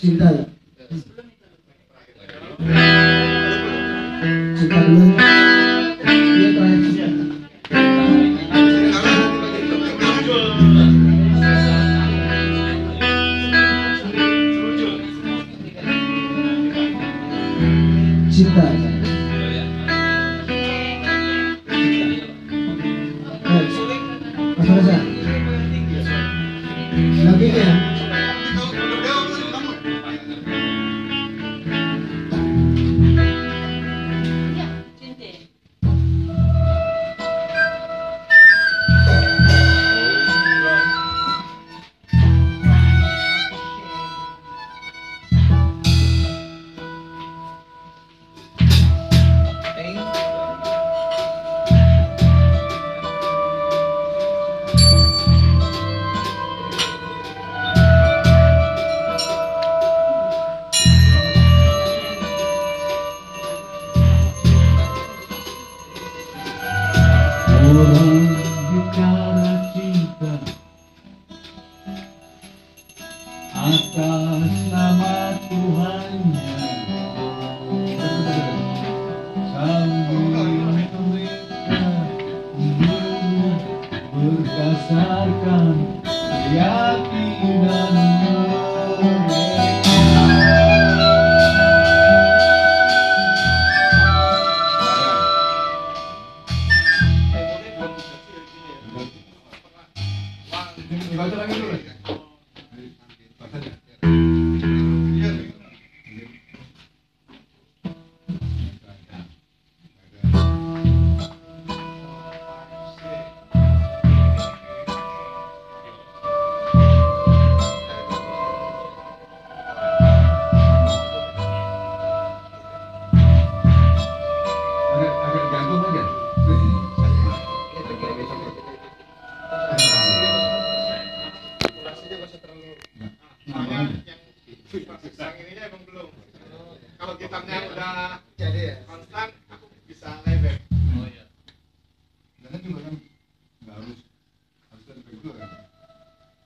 चिंता है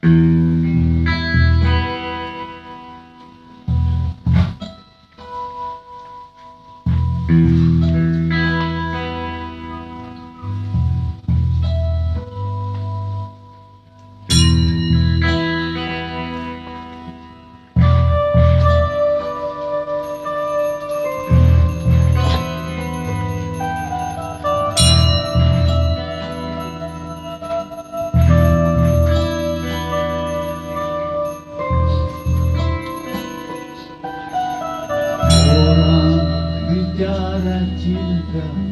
Mm. 记得。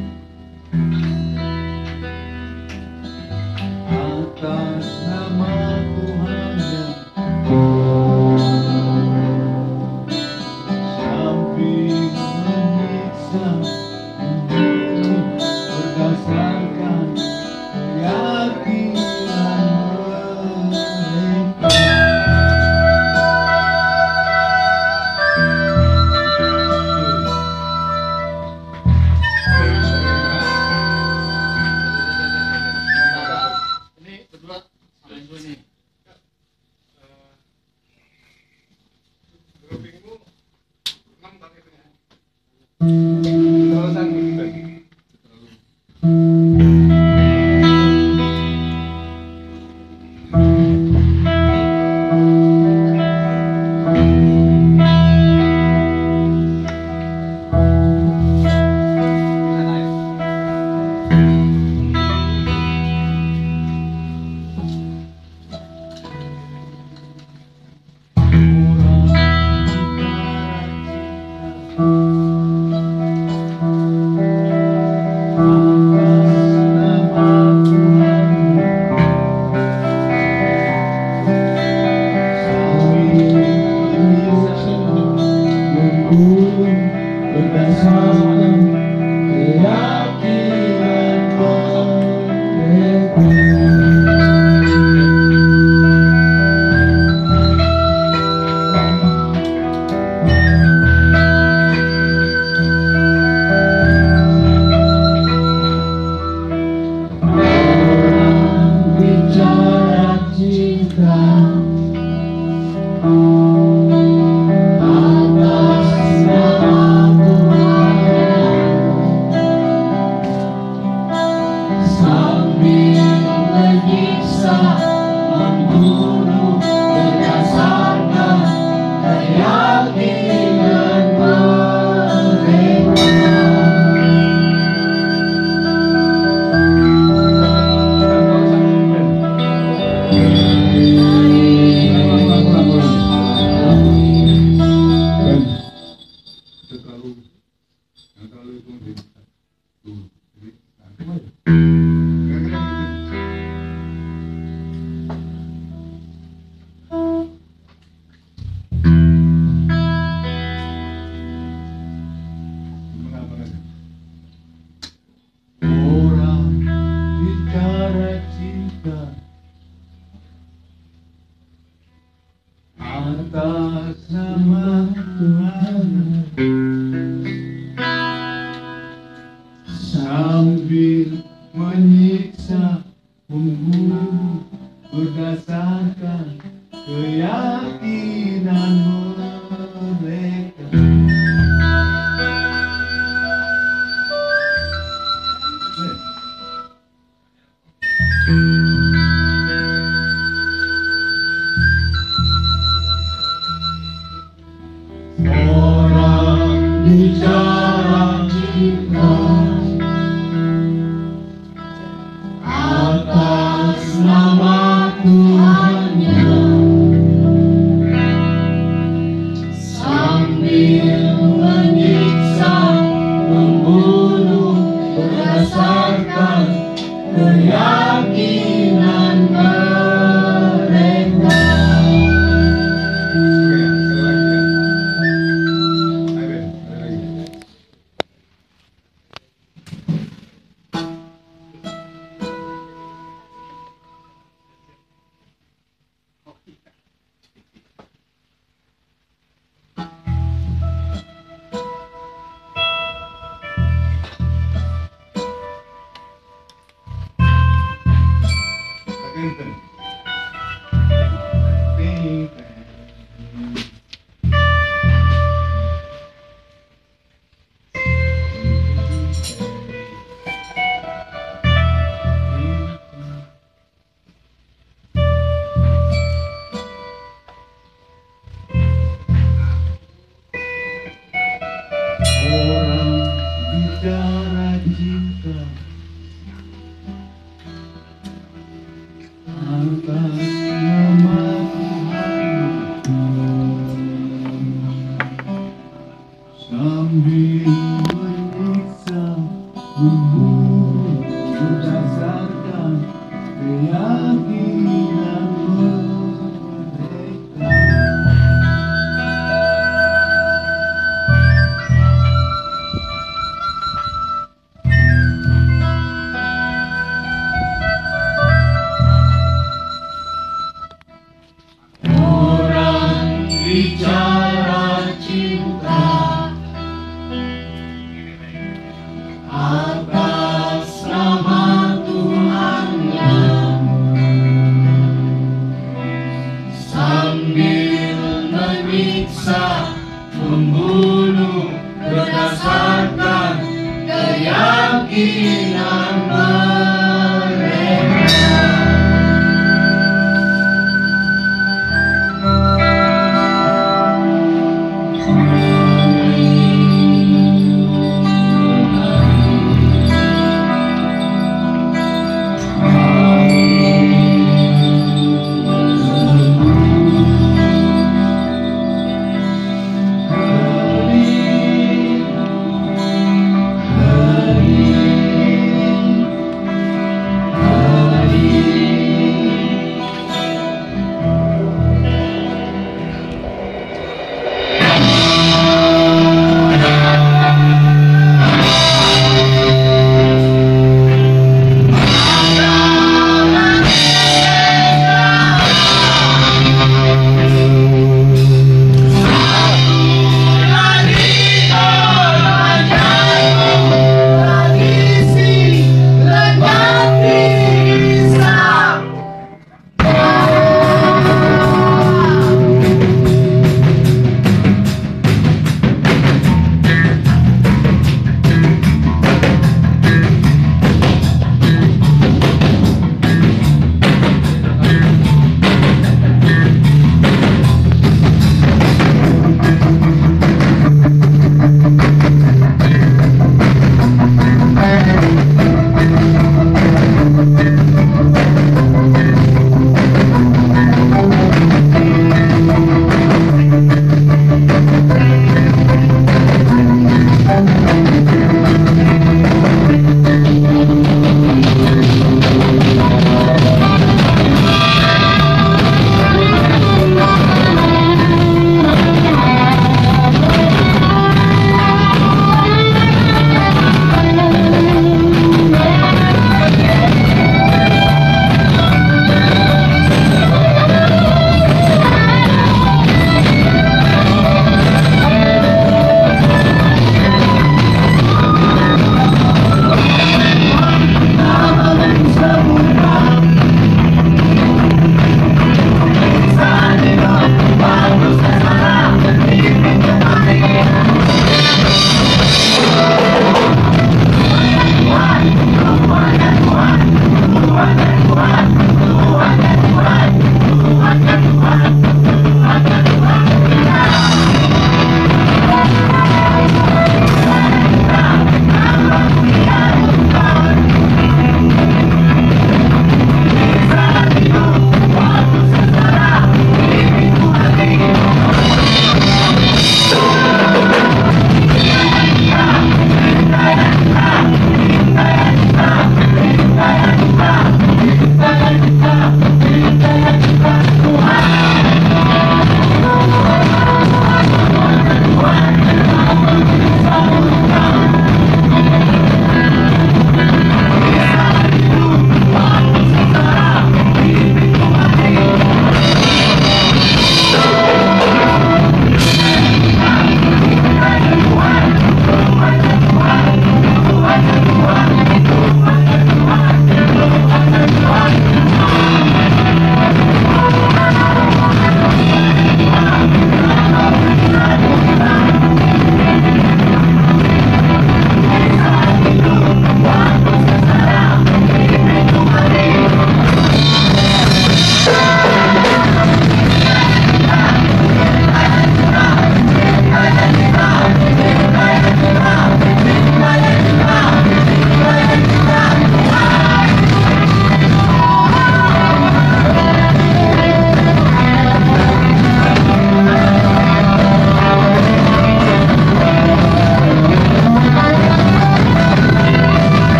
Berdasarkan keyakinan